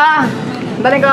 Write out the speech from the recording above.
ta. Balik ka.